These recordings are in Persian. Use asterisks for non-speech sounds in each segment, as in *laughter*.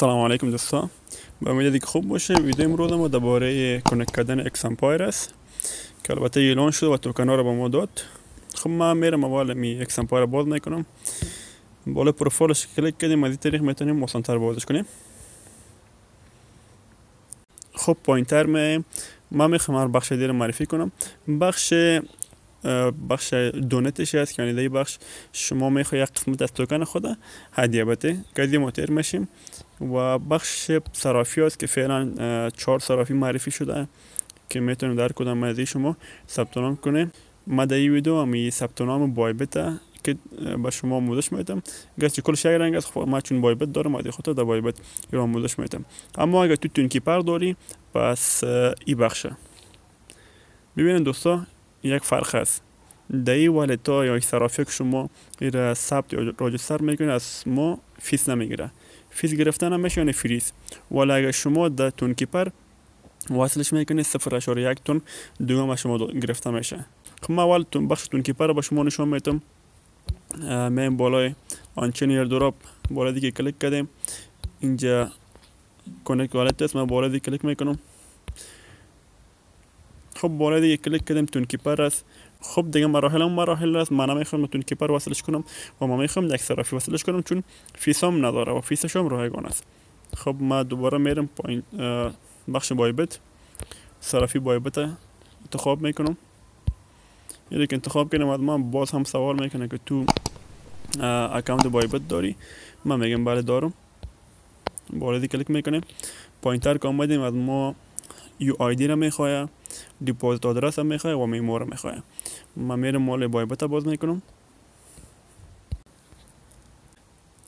سلام علیکم دوستان. به امید که خوب باشه ویدیو امروز ما درباره connect کردن X Empire است که البته اعلان شده و توکن رو به ما داد. خب من میرم اول می X Empire باز می‌کنم بالا پروفایلش کلیک کردیم. از این طریق می‌تونیم آسانتر بازش کنیم. خب پایینتر می من می‌خوام هر بخش دیر معرفی کنم. بخش بخش دونتش هست یعنی بخش شما می‌خوای یک قسمت از توکن خود هدیه بده. که موتر میشیم و بخش صرافی هست که فعلا چهار صرافی معرفی شده که می‌تونیم در کدام از شما ثبت نام کنه. ما در این ویدیو هم ثبت نام بایبت که به شما آموزش میدم. گرچه کل شای رنگ است خب ما چون بایبت دارم از خاطر در بایبت رو آموزش میدم. اما اگر تو تون کیپر داری پس ای بخشه. ببینید دوستا یک فرق است در این wallet یا صرافی شما ایره ثبت یا register می‌کنید از ما fees نمی‌گیره. fees گرفتن هم میشه یعنی فریز. ولی اگر شما در Tonkeeper وصلش می‌کنید صفر اشاره یک تون دوم شما گرفته میشه. خب ما اول تون بخش Tonkeeper با شما نشون میتم میم بالای on-chain airdrop بالا دیگه کلیک کردیم اینجا connect wallet است من بالا دیگه کلیک می‌کنم. خب بالا دیگه کلیک کردیم Tonkeeper است. خب دیگه مراحل هم مراحل است. من نمی‌خوام Tonkeeper وصلش کنم و ما می‌خوام یک صرافی وصلش کنم چون fees هم نداره و fees ش هم رایگان است. خب ما دوباره میرم پایین بخش Bybit. صرافی Bybit انتخاب می‌کنم. یعنی که انتخاب کنم از من باز هم سوال می‌کنه که تو account Bybit داری؟ من میگم بله دارم. بالا کلیک می‌کنیم. پایین تر که آمدیم از ما UID را می‌خواه deposit address هم می‌خواه و memo را می‌خواه. من میرم مال Bybit باز می‌کنم.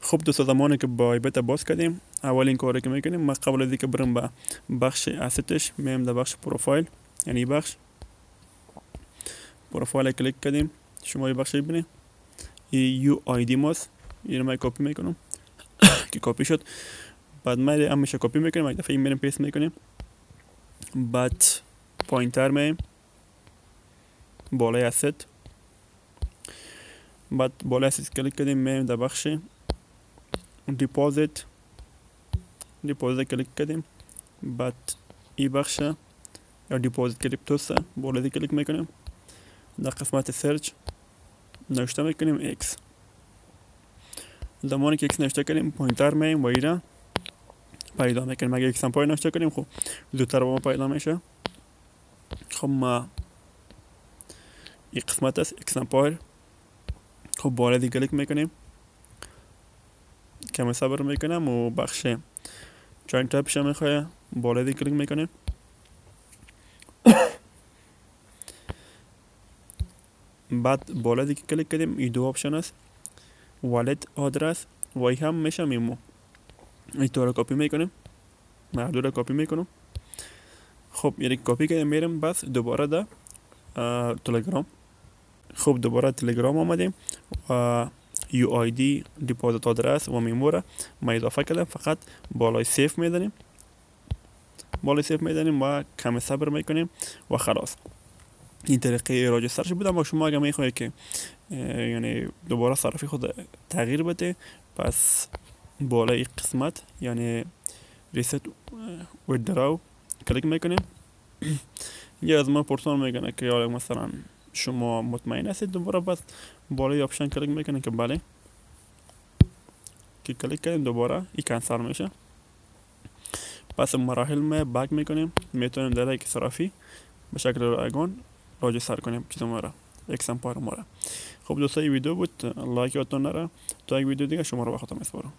خب دوستا زمانی که Bybit باز کردیم اولین کاری که می‌کنیم ما قبل از که برم به بخش asset ش میم در بخش پروفایل. یعنی بخش. پروفایل کلیک کردیم. شما این بخش ببینید. UID ماست. این رو کپی می‌کنم. *coughs* که کپی شد. بعد ما همیشه کپی می‌کنیم. یک دفعه میریم paste می‌کنیم. بعد پایینتر میم بالای asset بعد بالای asset کلیک کردیم میم در بخش deposit deposit کلیک کردیم بعد ای بخش یا deposit crypto س بالای کلیک می‌کنیم در قسمت search نوشته می‌کنیم X. زمانی که X نوشته کنیم پایینتر میم و ایره پیدا می‌کنیم اگه X هم تایپ کنیم؟ خب زودتر با ما پیدا میشه. خب ما این قسمت است X Empire خب بالا دیگه کلیک می‌کنیم. کم صبر می‌کنم و بخش chain type ش هم می‌خواه بالا دیگه کلیک می‌کنیم. بعد بالا دیگه کلیک کردیم. این دو option است wallet address. و ای هم میشه memo این طور کپی می‌کنیم memo را کپی می‌کنم خب یعنی کپی کردیم میرم بس دوباره ده تلگرام خب دوباره تلگرام آمدیم و UID deposit address و memo ره ما اضافه کردم فقط بالای save میدنیم بالای save میدنیم و کم صبر می‌کنیم و خلاص این طریقه register ش بودم و شما اگر می‌خواهید که یعنی دوباره صرافی خود تغییر بده پس بالا این قسمت یعنی reset withdraw کلیک می‌کنیم یا از ما پرسان می‌کنه که یا مثلا شما مطمئن هستید دوباره بس بالای آپشن کلیک می‌کنه که بله. که کلیک کردیم دوباره این کنسل میشه. پس مراحل می بک می‌کنیم می‌تونیم در یک صرافی به شکل رایگان راجستر کنیم چیز ما را یک سمپار ما را. خب دوستا این ویدیو بود لایک یادتون نره. تا یک ویدیو دیگه شما رو به خودم میسپارم.